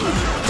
Boom!